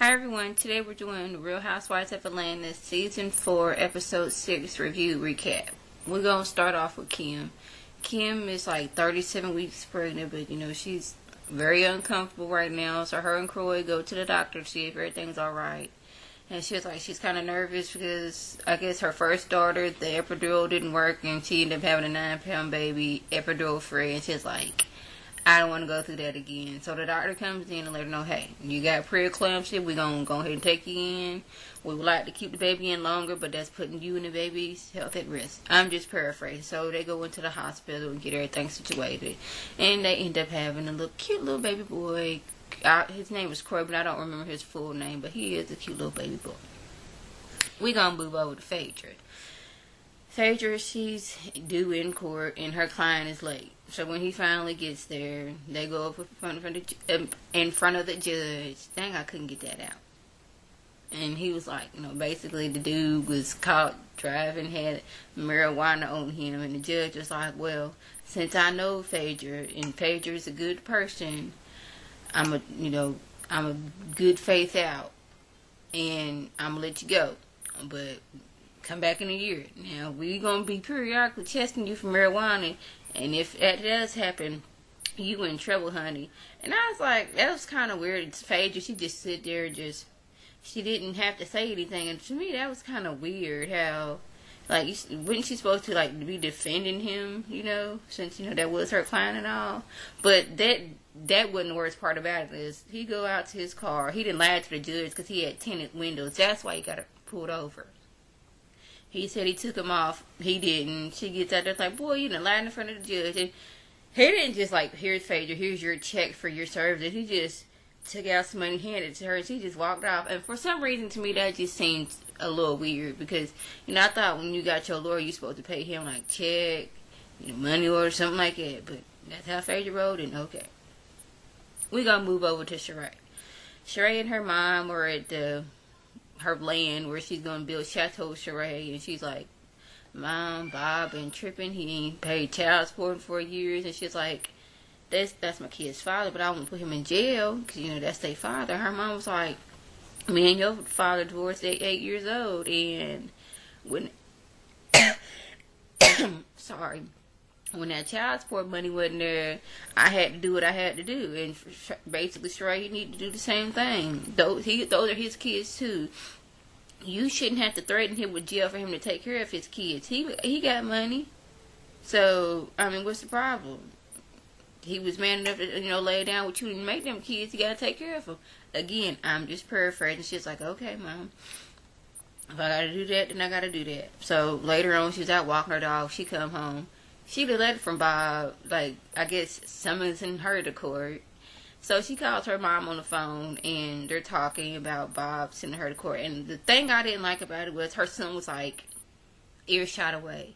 Hi everyone, today we're doing Real Housewives of Atlanta Season 4, Episode 6 review recap. We're going to start off with Kim. Kim is like 37 weeks pregnant, but you know, she's very uncomfortable right now, so her and Kroy go to the doctor to see if everything's alright. And she was like, she's kind of nervous because I guess her first daughter, the epidural didn't work, and she ended up having a nine pound baby, epidural free, and she's like, I don't want to go through that again. So the doctor comes in and let her know, hey, you got preeclampsia. We're going to go ahead and take you in. We would like to keep the baby in longer, but that's putting you and the baby's health at risk. I'm just paraphrasing. So they go into the hospital and get everything situated. And they end up having a little cute little baby boy. I, his name is Kroy, but I don't remember his full name, but he is a cute little baby boy. We're going to move over to Phaedra. Phaedra, she's due in court, and her client is late. So when he finally gets there, they go up in front of the, um, in front of the judge. Dang, I couldn't get that out. And he was like, you know, basically the dude was caught driving, had marijuana on him, and the judge was like, well, since I know Phaedra, and Phaedra's a good person, I'm a, you know, I'm a good faith out, and I'm gonna let you go. But come back in a year. Now we're gonna be periodically testing you for marijuana, and if that does happen, you in trouble, honey. And I was like, that was kind of weird. It's Phaedra. She just sit there, just she didn't have to say anything, and to me that was kind of weird. How like wasn't she supposed to like be defending him? You know, since you know that was her client and all. But that that wasn't the worst part about it. Is he go out to his car? He didn't lie to the judge because he had tinted windows. That's why he got pulled over. He said he took him off. He didn't. She gets out there like, boy, you didn't lie in front of the judge. And he didn't just like, here's Phaedra, here's your check for your services. He just took out some money, handed it to her, and she just walked off. And for some reason, to me, that just seemed a little weird because, you know, I thought when you got your lawyer, you're supposed to pay him like check, you know, money or something like that. But that's how Phaedra rolled, and okay. we going to move over to Sheree. Sheree and her mom were at the her land where she's gonna build Chateau Sheree, and she's like, "Mom, Bob been tripping. He ain't paid child support for years." And she's like, "That's that's my kid's father, but I won't put him in jail because you know that's their father." Her mom was like, "Me and your father divorced at eight years old, and when sorry." When that child support money wasn't there, I had to do what I had to do, and basically, Sheree, you need to do the same thing. Those he, those are his kids too. You shouldn't have to threaten him with jail for him to take care of his kids. He he got money, so I mean, what's the problem? He was man enough to you know lay down with you and make them kids. You gotta take care of them. Again, I'm just paraphrasing. She's like, okay, mom. If I gotta do that, then I gotta do that. So later on, she's out walking her dog. She come home she a letter from Bob, like I guess summoning her to court. So she calls her mom on the phone and they're talking about Bob sending her to court. And the thing I didn't like about it was her son was like earshot away.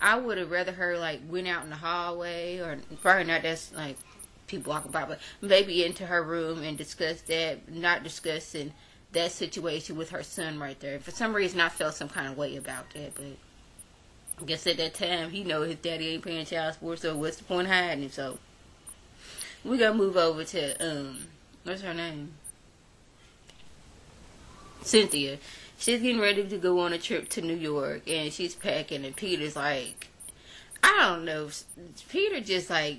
I would have rather her like went out in the hallway or probably not that's like people walking by, but maybe into her room and discuss that, not discussing that situation with her son right there. For some reason, I felt some kind of way about that, but guess at that time he know his daddy ain't paying child support, so what's the point hiding him? So we gotta move over to um what's her name? Cynthia. She's getting ready to go on a trip to New York and she's packing and Peter's like I don't know. Peter just like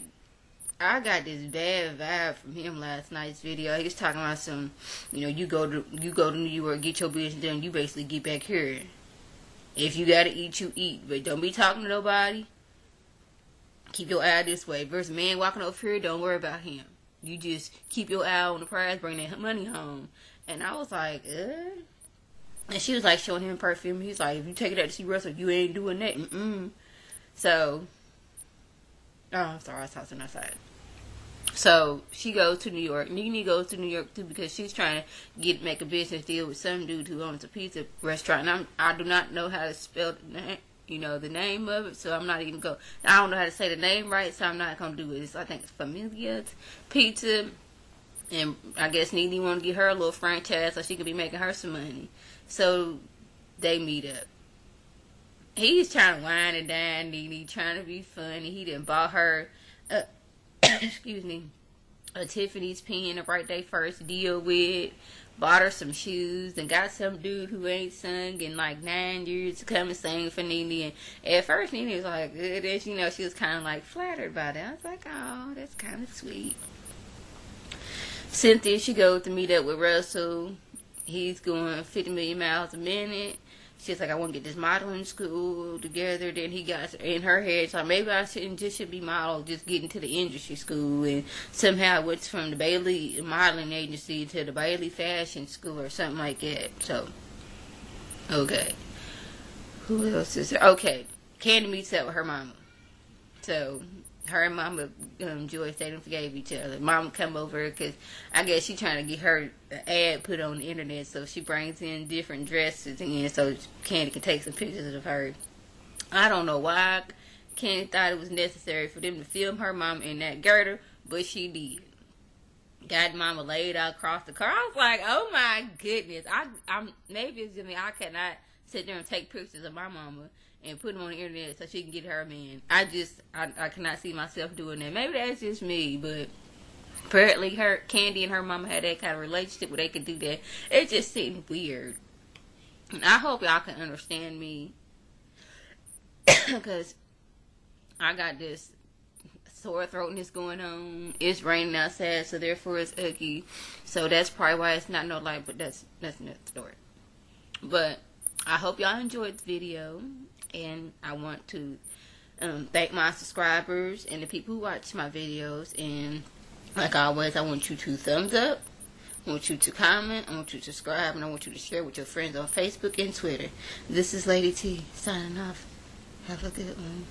I got this bad vibe from him last night's video. He was talking about some, you know, you go to you go to New York, get your business done, you basically get back here. If you gotta eat, you eat. But don't be talking to nobody. Keep your eye this way. Versus man walking over here, don't worry about him. You just keep your eye on the prize, bring that money home. And I was like, uh. And she was like showing him perfume. He's like, if you take it out to see Russell, you ain't doing that. Mm-mm. So, oh, I'm sorry, I was talking outside. So she goes to New York. Nene goes to New York too because she's trying to get make a business deal with some dude who owns a pizza restaurant. And I'm, I do not know how to spell the name, you know, the name of it, so I'm not even go. I don't know how to say the name right, so I'm not gonna do it. It's, I think it's Familia Pizza, and I guess Nene want to get her a little franchise so she can be making her some money. So they meet up. He's trying to wine and dine Nene, trying to be funny. He didn't bought her. excuse me, a Tiffany's pen to write their first deal with. Bought her some shoes and got some dude who ain't sung in like nine years to come and sing for Nene. And at first, Nene was like, good. You know, she was kind of like flattered by that. I was like, oh, that's kind of sweet. Cynthia, she goes to meet up with Russell. He's going 50 million miles a minute she's like, I want to get this modeling school together. Then he got in her head, so maybe I shouldn't just should be model, just get into the industry school. And somehow it's from the Bailey modeling agency to the Bailey fashion school or something like that. So, okay. Who else is there? Okay. Kandi meets up with her mama. So her and Mama um, Joyce they didn't forgave each other. Mama come over because I guess she trying to get her ad put on the internet, so she brings in different dresses and so Kandi can take some pictures of her. I don't know why Kandi thought it was necessary for them to film her mom in that girder, but she did. Got mama laid out across the car. I was like, oh my goodness. I I'm maybe it's just me. I cannot sit there and take pictures of my mama and put them on the internet so she can get her man. I just I, I cannot see myself doing that. Maybe that's just me, but apparently her Kandi and her mama had that kind of relationship where they could do that. It just seemed weird. And I hope y'all can understand me because I got this sore throatness going on. It's raining outside, so therefore it's ugly. So that's probably why it's not no light, but that's that's another story. But I hope y'all enjoyed the video and I want to um, thank my subscribers and the people who watch my videos. And like always, I want you to thumbs up. I want you to comment. I want you to subscribe. And I want you to share with your friends on Facebook and Twitter. This is Lady T signing off. Have a good one.